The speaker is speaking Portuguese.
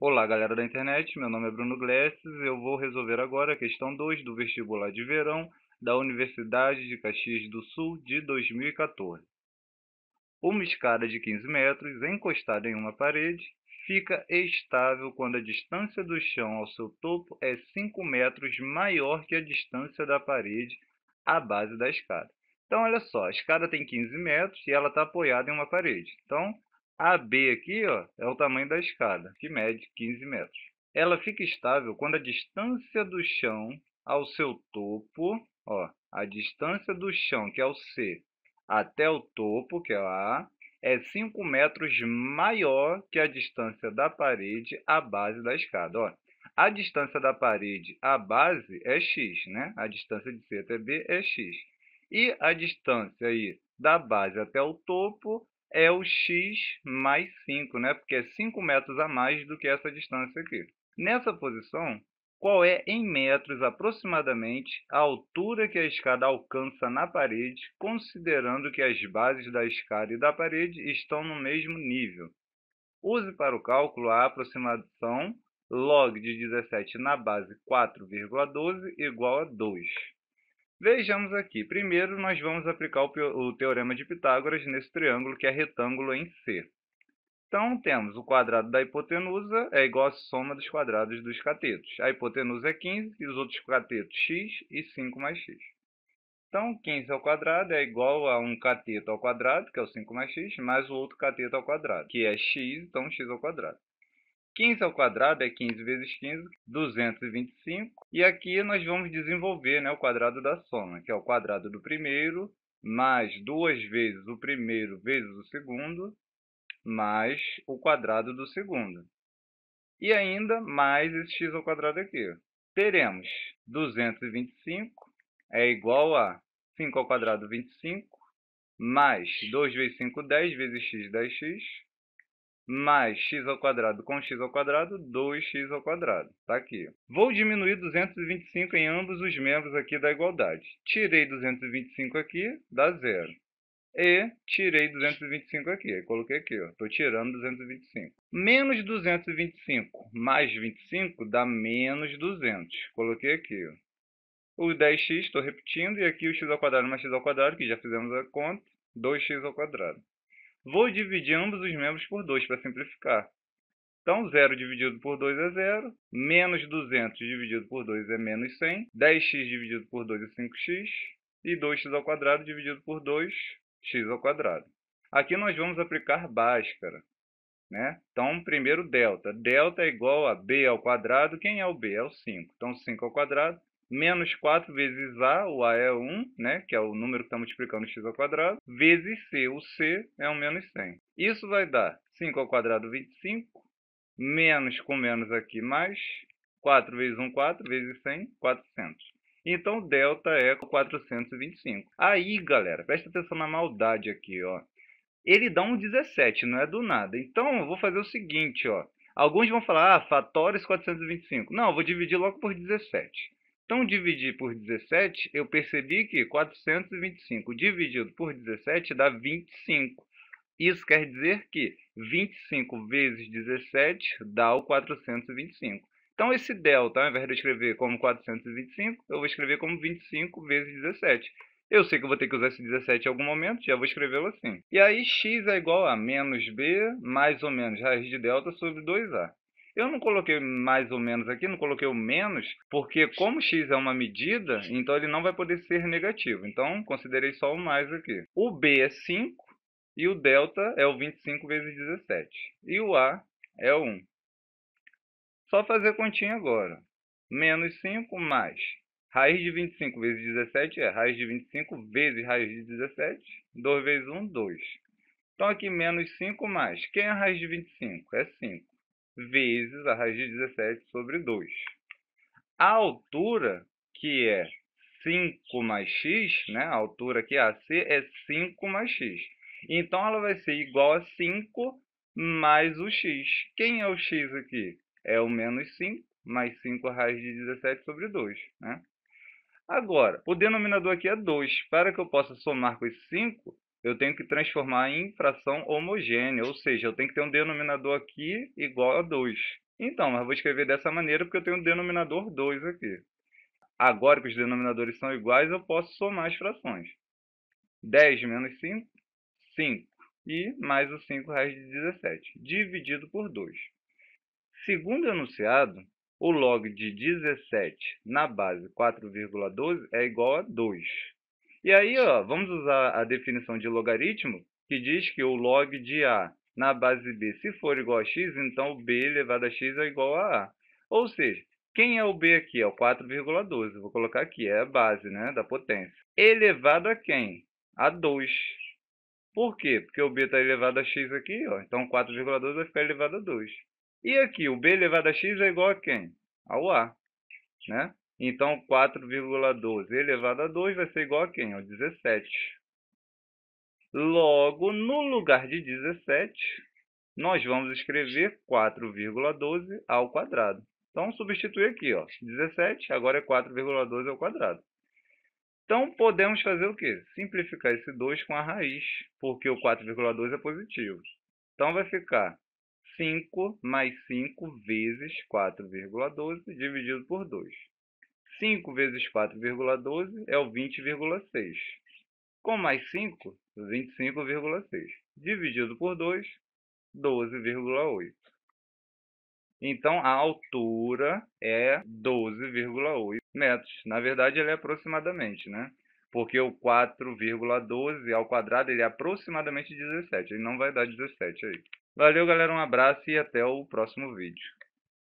Olá, galera da internet. Meu nome é Bruno Glesses. Eu vou resolver agora a questão 2 do vestibular de verão da Universidade de Caxias do Sul de 2014. Uma escada de 15 metros encostada em uma parede fica estável quando a distância do chão ao seu topo é 5 metros maior que a distância da parede à base da escada. Então, olha só, a escada tem 15 metros e ela está apoiada em uma parede. Então, AB aqui ó, é o tamanho da escada, que mede 15 metros. Ela fica estável quando a distância do chão ao seu topo, ó, a distância do chão, que é o C, até o topo, que é o A, é 5 metros maior que a distância da parede à base da escada. Ó. A distância da parede à base é x, né? A distância de C até B é x. E a distância aí da base até o topo é o x mais 5, né? porque é 5 metros a mais do que essa distância aqui. Nessa posição, qual é em metros aproximadamente a altura que a escada alcança na parede, considerando que as bases da escada e da parede estão no mesmo nível? Use para o cálculo a aproximação log de 17 na base 4,12 igual a 2. Vejamos aqui. Primeiro, nós vamos aplicar o teorema de Pitágoras nesse triângulo que é retângulo em C. Então, temos o quadrado da hipotenusa é igual à soma dos quadrados dos catetos. A hipotenusa é 15 e os outros catetos x e 5 mais x. Então, 15 ao quadrado é igual a um cateto ao quadrado, que é o 5 mais x, mais o outro cateto ao quadrado, que é x, então x ao quadrado. 15 ao quadrado é 15 vezes 15, 225. E aqui nós vamos desenvolver né, o quadrado da soma, que é o quadrado do primeiro, mais duas vezes o primeiro vezes o segundo, mais o quadrado do segundo. E ainda mais esse x ao quadrado aqui. Teremos 225 é igual a 5 ao quadrado 25, mais 2 vezes 5, 10, vezes x, 10x, mais x ao quadrado com x ao quadrado, 2x ao quadrado. Está aqui. Vou diminuir 225 em ambos os membros aqui da igualdade. Tirei 225 aqui, dá zero. E tirei 225 aqui. Coloquei aqui, estou tirando 225. Menos 225 mais 25 dá menos 200. Coloquei aqui. Ó. O 10x, estou repetindo, e aqui o x ao quadrado mais x ao quadrado, que já fizemos a conta, 2x ao quadrado. Vou dividir ambos os membros por 2 para simplificar. Então, 0 dividido por 2 é 0, menos 200 dividido por 2 é menos 100, 10x dividido por 2 é 5x, e 2x ao quadrado dividido por 2, x ao quadrado. Aqui nós vamos aplicar Bhaskara. Né? Então, primeiro delta. Delta é igual a b ao quadrado. Quem é o b? É o 5. Então, 5 ao quadrado menos 4 vezes A, o A é 1, né, que é o número que está multiplicando x ao quadrado, vezes C, o C é um menos 100. Isso vai dar 5 ao quadrado, 25, menos com menos aqui, mais 4 vezes 1, 4, vezes 100, 400. Então, delta é 425. Aí, galera, presta atenção na maldade aqui, ó. Ele dá um 17, não é do nada. Então, eu vou fazer o seguinte, ó. Alguns vão falar, ah, fatórios 425. Não, eu vou dividir logo por 17. Então, dividir por 17, eu percebi que 425 dividido por 17 dá 25. Isso quer dizer que 25 vezes 17 dá o 425. Então, esse delta, ao invés de eu escrever como 425, eu vou escrever como 25 vezes 17. Eu sei que eu vou ter que usar esse 17 em algum momento, já vou escrevê-lo assim. E aí, x é igual a menos b mais ou menos raiz de delta sobre 2a. Eu não coloquei mais ou menos aqui, não coloquei o menos, porque como x é uma medida, então ele não vai poder ser negativo. Então, considerei só o mais aqui. O b é 5 e o delta é o 25 vezes 17. E o a é o 1. Só fazer continha agora. Menos 5 mais raiz de 25 vezes 17 é raiz de 25 vezes raiz de 17. 2 vezes 1, 2. Então, aqui menos 5 mais. Quem é a raiz de 25? É 5 vezes a raiz de 17 sobre 2. A altura, que é 5 mais x, né? a altura aqui, AC, é 5 mais x. Então, ela vai ser igual a 5 mais o x. Quem é o x aqui? É o menos 5, mais 5 raiz de 17 sobre 2. Né? Agora, o denominador aqui é 2. Para que eu possa somar com esse 5, eu tenho que transformar em fração homogênea, ou seja, eu tenho que ter um denominador aqui igual a 2. Então, mas vou escrever dessa maneira porque eu tenho um denominador 2 aqui. Agora que os denominadores são iguais, eu posso somar as frações. 10 menos 5, 5. E mais o 5 raiz de 17, dividido por 2. Segundo enunciado, o log de 17 na base 4,12 é igual a 2. E aí, ó, vamos usar a definição de logaritmo, que diz que o log de A na base B, se for igual a x, então o b elevado a x é igual a A. Ou seja, quem é o b aqui? É o 4,12. Vou colocar aqui, é a base né, da potência. Elevado a quem? A 2. Por quê? Porque o b está elevado a x aqui, ó, então 4,12 vai ficar elevado a 2. E aqui, o b elevado a x é igual a quem? Ao a. Né? Então, 4,12 elevado a 2 vai ser igual a quem? Ao 17. Logo, no lugar de 17, nós vamos escrever 4,12 ao quadrado. Então, substituir aqui, ó, 17, agora é 4,12 ao quadrado. Então, podemos fazer o quê? Simplificar esse 2 com a raiz, porque o 4,2 é positivo. Então, vai ficar 5 mais 5 vezes 4,12 dividido por 2. 5 vezes 4,12 é o 20,6. Com mais 5, 25,6. Dividido por 2, 12,8. Então, a altura é 12,8 metros. Na verdade, ele é aproximadamente, né? Porque o 4,12 ao quadrado ele é aproximadamente 17. Ele não vai dar 17 aí. Valeu, galera. Um abraço e até o próximo vídeo.